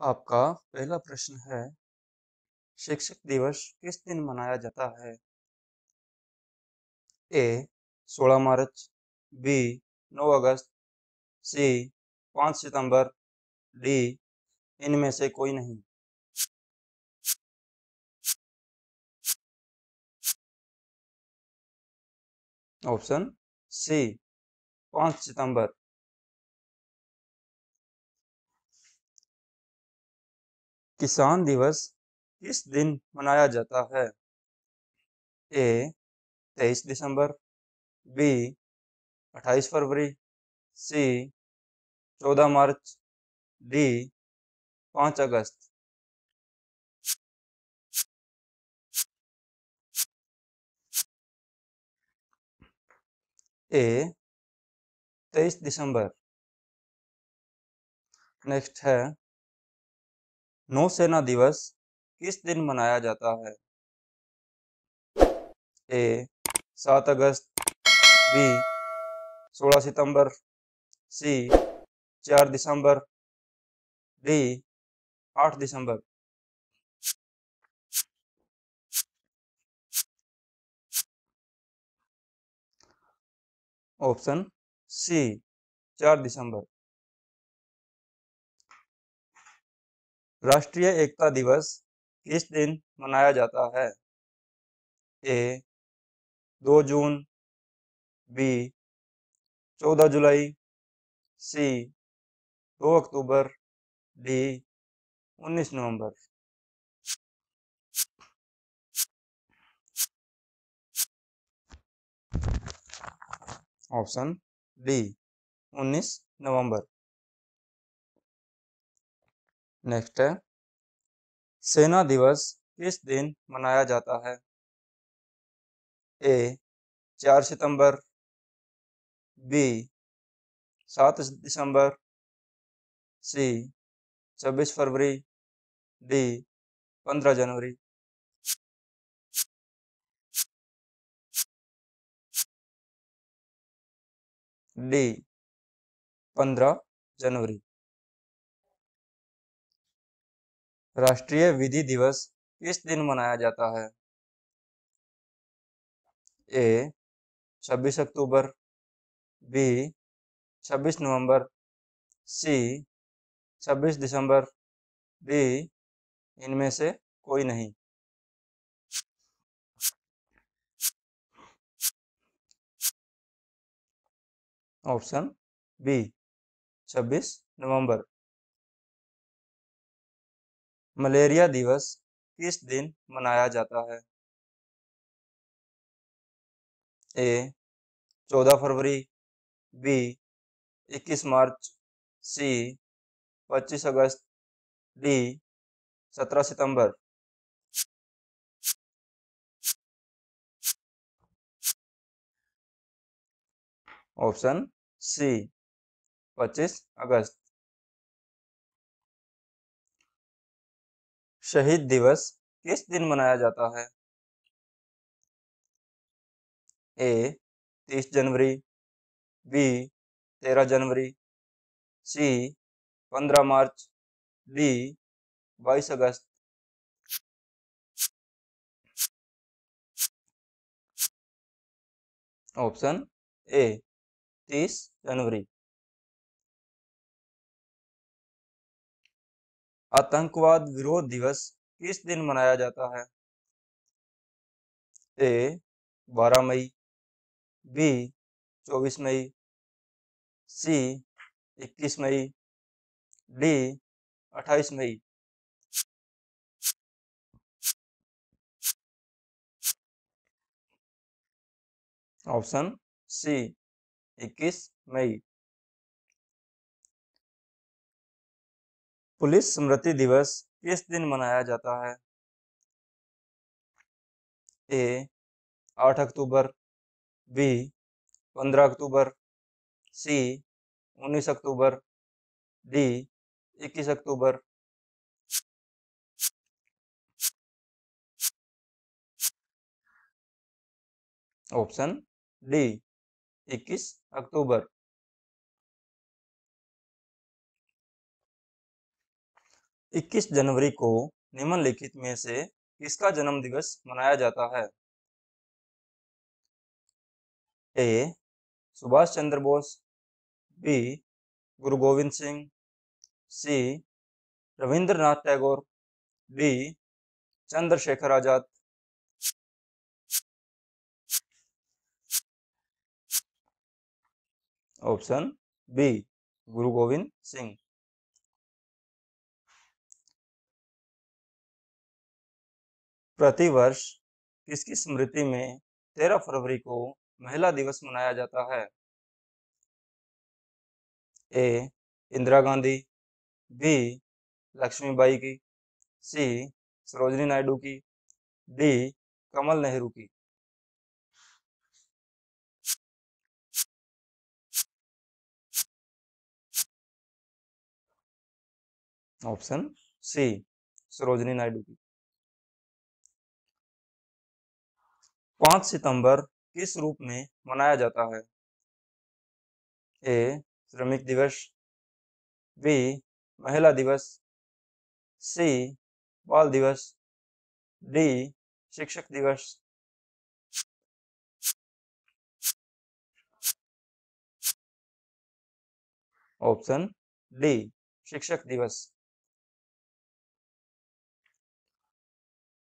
आपका पहला प्रश्न है, शिक्षक दिवस किस दिन मनाया जाता है? ए 16 मार्च, बी 9 अगस्त, सी 5 सितंबर, डी, इनमें से कोई नहीं। ऑप्शन सी 5 सितंबर। किसान दिवस किस दिन मनाया जाता है? ए, तेईस दिसंबर, बी, अट्ठाईस फरवरी, सी, चौदह मार्च, डी, पाँच अगस्त। ए, तेईस दिसंबर। नेक्स्ट है नौसेना दिवस किस दिन मनाया जाता है? ए, सात अगस्त, बी, सोलह सितंबर, सी, चार दिसंबर, डी, आठ दिसंबर। ऑप्शन सी, चार दिसंबर। राष्ट्रीय एकता दिवस किस दिन मनाया जाता है? ए, दो जून, बी, चौदह जुलाई, सी, दो अक्टूबर, डी, उन्नीस नवंबर। ऑप्शन डी, उन्नीस नवंबर। नेक्स्ट है, सेना दिवस किस दिन मनाया जाता है? ए, चार सितंबर, बी, सात दिसंबर, सी, छब्बीस फरवरी, डी, पंद्रह जनवरी। डी, पंद्रह जनवरी। राष्ट्रीय विधि दिवस किस दिन मनाया जाता है? ए, छब्बीस अक्टूबर, बी, छब्बीस नवंबर, सी, छब्बीस दिसंबर, डी, इनमें से कोई नहीं। ऑप्शन बी, छब्बीस नवंबर। मलेरिया दिवस किस दिन मनाया जाता है? ए, चौदह फरवरी, बी, इक्कीस मार्च, सी, पच्चीस अगस्त, डी, सत्रह सितंबर। ऑप्शन सी, पच्चीस अगस्त। शहीद दिवस किस दिन मनाया जाता है? ए, तीस जनवरी, बी, तेरह जनवरी, सी, पंद्रह मार्च, डी, बाईस अगस्त। ऑप्शन ए, तीस जनवरी। आतंकवाद विरोध दिवस किस दिन मनाया जाता है? ए, बारह मई, बी, चौबीस मई, सी, इक्कीस मई, डी, अट्ठाईस मई। ऑप्शन सी, इक्कीस मई। पुलिस स्मृति दिवस किस दिन मनाया जाता है? ए, आठ अक्टूबर, बी, पंद्रह अक्टूबर, सी, उन्नीस अक्टूबर, डी, इक्कीस अक्टूबर। ऑप्शन, डी, इक्कीस अक्टूबर। 21 जनवरी को निम्नलिखित में से किसका जन्म दिवस मनाया जाता है? A. Subhash Chandra Bose, B. Guru Gobind Singh, C. Rabindranath Tagore, D. Chandrashekhar Azad. Option B. Guru Gobind Singh. प्रतिवर्ष किसकी स्मृति में 13 फरवरी को महिला दिवस मनाया जाता है? ए, इंदिरा गांधी, बी, लक्ष्मीबाई की, सी, सरोजनी नायडू की, डी, कमल नेहरू की। ऑप्शन सी, सरोजनी नायडू की। पाँच सितंबर किस रूप में मनाया जाता है? ए, श्रमिक दिवस। बी, महिला दिवस। सी, बाल दिवस। डी, शिक्षक दिवस। ऑप्शन डी, शिक्षक दिवस।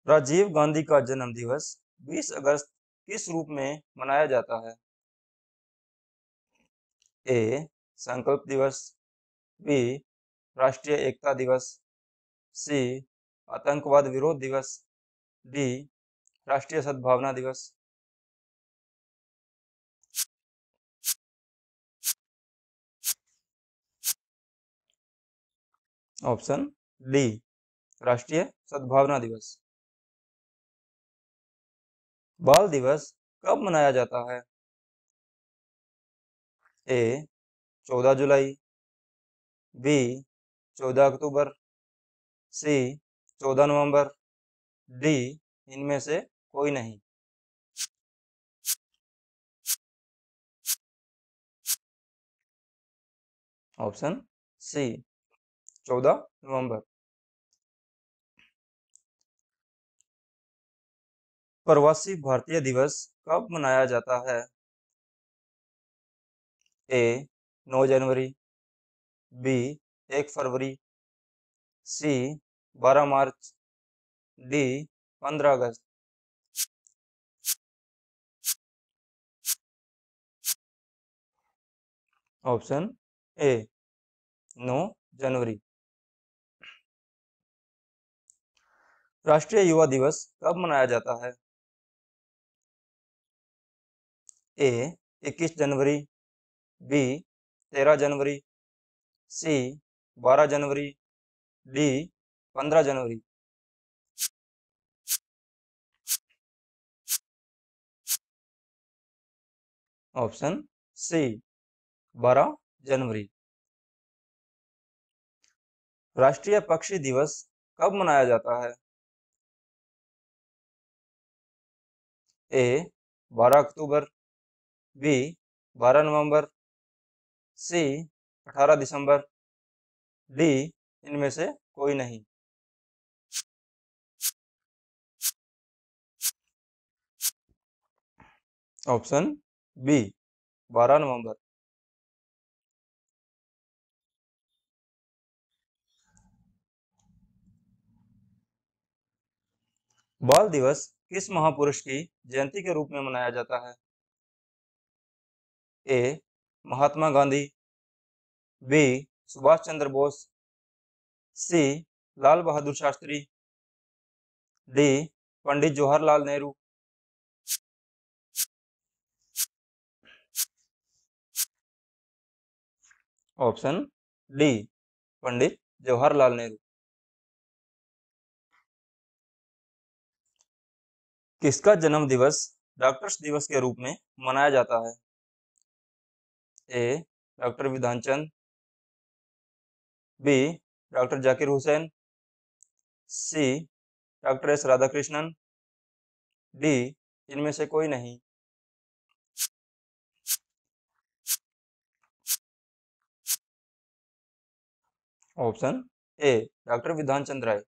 राजीव गांधी का जन्म दिवस 20 अगस्त किस रूप में मनाया जाता है? ए, संकल्प दिवस, बी, राष्ट्रीय एकता दिवस, सी, आतंकवाद विरोध दिवस, डी, राष्ट्रीय सद्भावना दिवस। ऑप्शन डी, राष्ट्रीय सद्भावना दिवस। बाल दिवस कब मनाया जाता है? ए 14 जुलाई, बी 14 अक्टूबर, सी 14 नवंबर, डी, इनमें से कोई नहीं। ऑप्शन सी 14 नवंबर। प्रवासी भारतीय दिवस कब मनाया जाता है? ए 9 जनवरी, बी 1 फरवरी, सी 12 मार्च, डी 15 अगस्त। ऑप्शन ए 9 जनवरी। राष्ट्रीय युवा दिवस कब मनाया जाता है? ए 21 जनवरी, बी 13 जनवरी, सी 12 जनवरी, डी 15 जनवरी। ऑप्शन सी 12 जनवरी। राष्ट्रीय पक्षी दिवस कब मनाया जाता है? A 12 October B 12 November C 18 December D इनमें से कोई नहीं। ऑप्शन बी 12 नवंबर। बाल दिवस किस महापुरुष की जयंती के रूप में मनाया जाता है? A Mahatma Gandhi, B Subhash Chandra Bose, C Lal Bahadur Shastri, D Pandit Jawaharlal Nehru. Option D Pandit Jawaharlal Nehru. किसका जन्म दिवस डॉक्टर्स दिवस के रूप में मनाया जाता है? A, doctor Bidhan Chand. B, doctor Zakir Hussain. C, doctor S Radhakrishnan. D, इनमें से कोई नहीं। ऑप्शन, ए, डॉक्टर विधान चंद्र राय।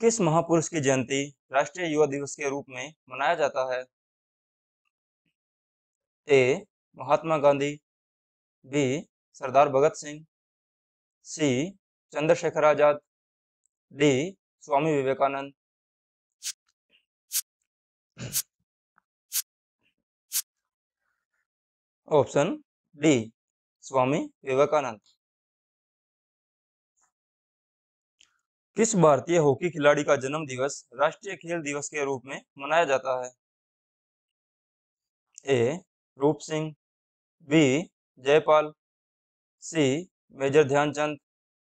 किस महापुरुष की जयंती राष्ट्रीय युवा दिवस के रूप में मनाया जाता है? A Mahatma Gandhi B Sardar Bhagat Singh, C. Chandrashekhar Azad, D. Swami Vivekananda. Option D. Swami Vivekananda. किस भारतीय हॉकी खिलाड़ी का जन्म दिवस राष्ट्रीय खेल दिवस के रूप में मनाया जाता है? A. Roop Singh B Jaipal, C. Major Dhyanchand,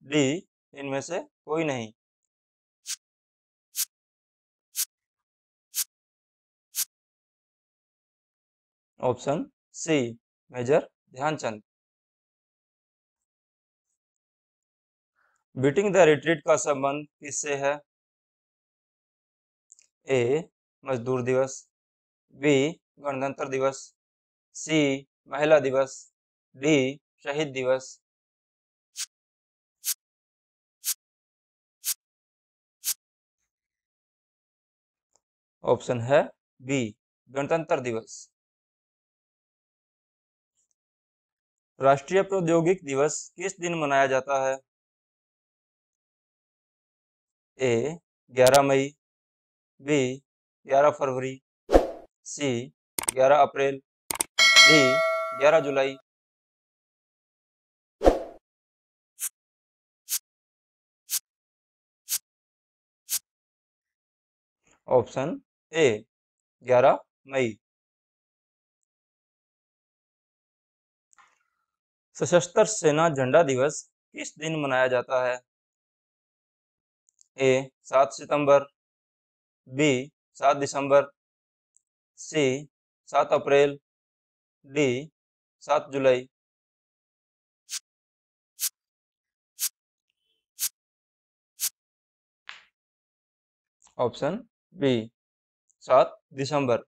D. इनमें से कोई नहीं। Option C. Major Dhyanchand. Beating the retreat का संबंध किससे है? ए. मजदूर दिवस, बी. गणतंत्र दिवस सी, महिला दिवस, डी, शहीद दिवस। ऑप्शन है बी, गणतंत्र दिवस। राष्ट्रीय प्रौद्योगिक दिवस किस दिन मनाया जाता है? ए 11 मई, बी 11 फरवरी, सी 11 अप्रैल। डी 11 जुलाई। ऑप्शन ए 11 मई। सशस्त्र सेना झंडा दिवस किस दिन मनाया जाता है? ए, सात सितंबर, बी, सात दिसंबर, सी, सात अप्रैल डी सात जुलाई। ऑप्शन बी सात दिसंबर।